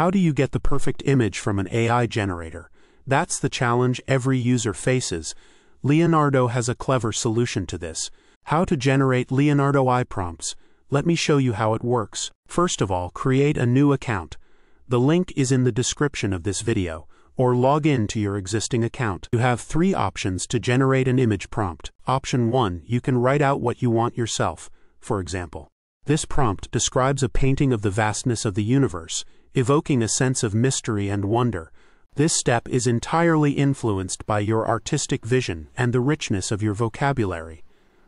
How do you get the perfect image from an AI generator? That's the challenge every user faces. Leonardo has a clever solution to this. How to generate Leonardo AI prompts. Let me show you how it works. First of all, create a new account. The link is in the description of this video, or log in to your existing account. You have three options to generate an image prompt. Option 1, you can write out what you want yourself. For example, this prompt describes a painting of the vastness of the universe, evoking a sense of mystery and wonder. This step is entirely influenced by your artistic vision and the richness of your vocabulary.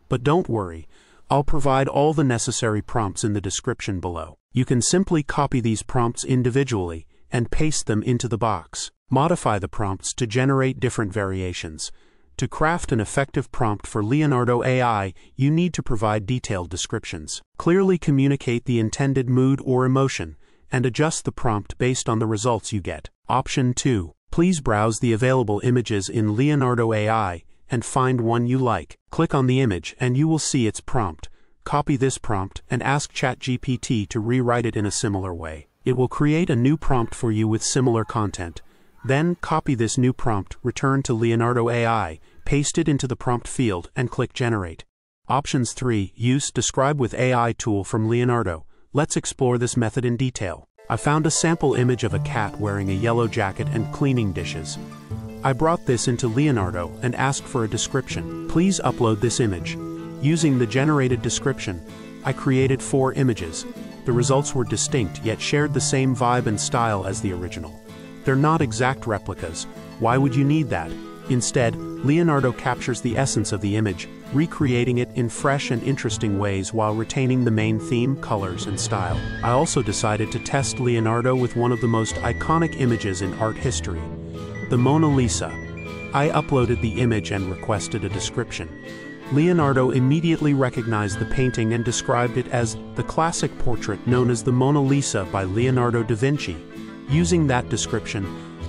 But don't worry, I'll provide all the necessary prompts in the description below. You can simply copy these prompts individually and paste them into the box. Modify the prompts to generate different variations. To craft an effective prompt for Leonardo AI, you need to provide detailed descriptions. Clearly communicate the intended mood or emotion, and adjust the prompt based on the results you get. Option 2. Please browse the available images in Leonardo AI and find one you like. Click on the image and you will see its prompt. Copy this prompt and ask ChatGPT to rewrite it in a similar way. It will create a new prompt for you with similar content. Then copy this new prompt, return to Leonardo AI, paste it into the prompt field, and click Generate. Options 3. Use Describe with AI tool from Leonardo. Let's explore this method in detail. I found a sample image of a cat wearing a yellow jacket and cleaning dishes. I brought this into Leonardo and asked for a description. Please upload this image. Using the generated description, I created four images. The results were distinct yet shared the same vibe and style as the original. They're not exact replicas. Why would you need that? Instead, Leonardo captures the essence of the image, recreating it in fresh and interesting ways while retaining the main theme, colors, and style. I also decided to test Leonardo with one of the most iconic images in art history, the Mona Lisa. I uploaded the image and requested a description. Leonardo immediately recognized the painting and described it as the classic portrait known as the Mona Lisa by Leonardo da Vinci. Using that description,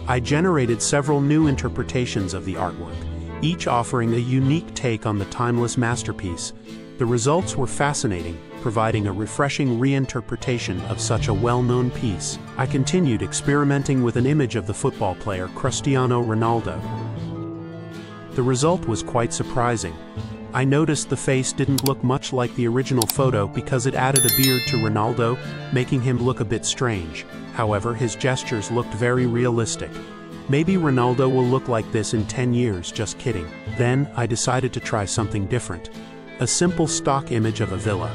I generated several new interpretations of the artwork, each offering a unique take on the timeless masterpiece. The results were fascinating, providing a refreshing reinterpretation of such a well-known piece. I continued experimenting with an image of the football player Cristiano Ronaldo. The result was quite surprising. I noticed the face didn't look much like the original photo because it added a beard to Ronaldo, making him look a bit strange. However, his gestures looked very realistic. Maybe Ronaldo will look like this in 10 years, just kidding. Then, I decided to try something different. A simple stock image of a villa.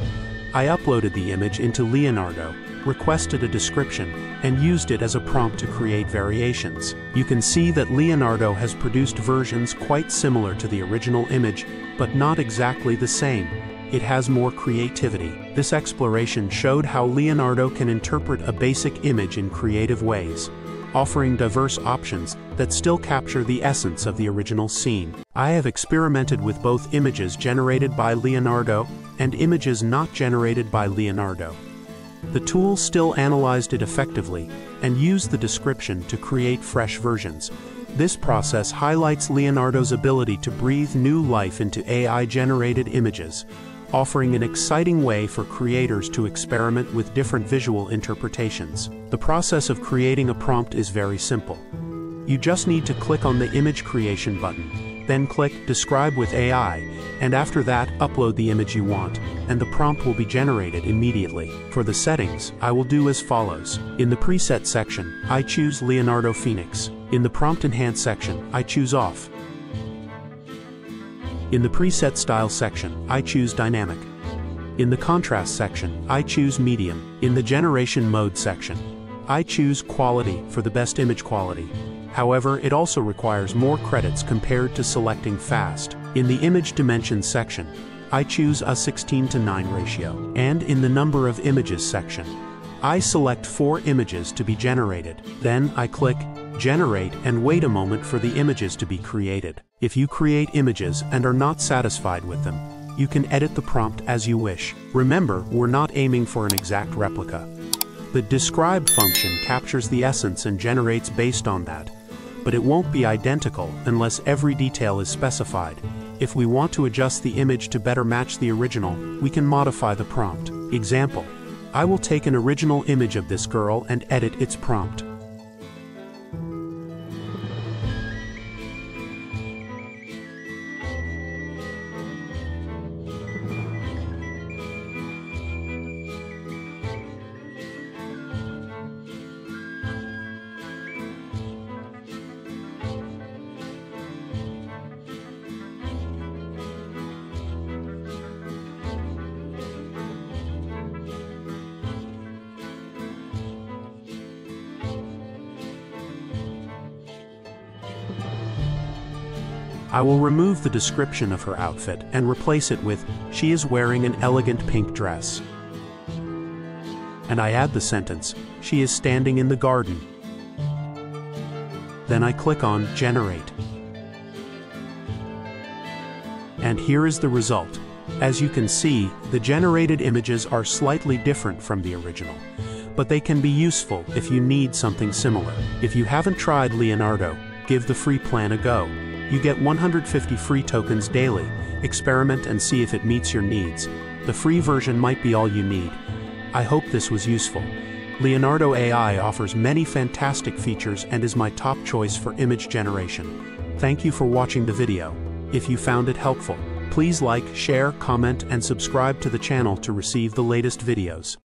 I uploaded the image into Leonardo, requested a description, and used it as a prompt to create variations. You can see that Leonardo has produced versions quite similar to the original image, but not exactly the same. It has more creativity. This exploration showed how Leonardo can interpret a basic image in creative ways, offering diverse options that still capture the essence of the original scene. I have experimented with both images generated by Leonardo and images not generated by Leonardo. The tool still analyzed it effectively and used the description to create fresh versions, this process highlights Leonardo's ability to breathe new life into AI-generated images, offering an exciting way for creators to experiment with different visual interpretations. The process of creating a prompt is very simple. You just need to click on the image creation button, then click Describe with AI, and after that upload the image you want, and the prompt will be generated immediately. For the settings, I will do as follows. In the preset section, I choose Leonardo Phoenix. In the Prompt Enhance section, I choose Off. In the Preset Style section, I choose Dynamic. In the Contrast section, I choose Medium. In the Generation Mode section, I choose Quality for the best image quality. However, it also requires more credits compared to selecting Fast. In the Image Dimensions section, I choose a 16 to 9 ratio. And in the Number of Images section, I select four images to be generated. Then I click generate, and wait a moment for the images to be created. If you create images and are not satisfied with them, you can edit the prompt as you wish. Remember, we're not aiming for an exact replica. The describe function captures the essence and generates based on that, but it won't be identical unless every detail is specified. If we want to adjust the image to better match the original, we can modify the prompt. Example, I will take an original image of this girl and edit its prompt. I will remove the description of her outfit and replace it with, she is wearing an elegant pink dress. And I add the sentence, she is standing in the garden. Then I click on Generate. And here is the result. As you can see, the generated images are slightly different from the original, but they can be useful if you need something similar. If you haven't tried Leonardo, give the free plan a go. You get 150 free tokens daily. Experiment and see if it meets your needs. The free version might be all you need. I hope this was useful. Leonardo AI offers many fantastic features and is my top choice for image generation. Thank you for watching the video. If you found it helpful, please like, share, comment, and subscribe to the channel to receive the latest videos.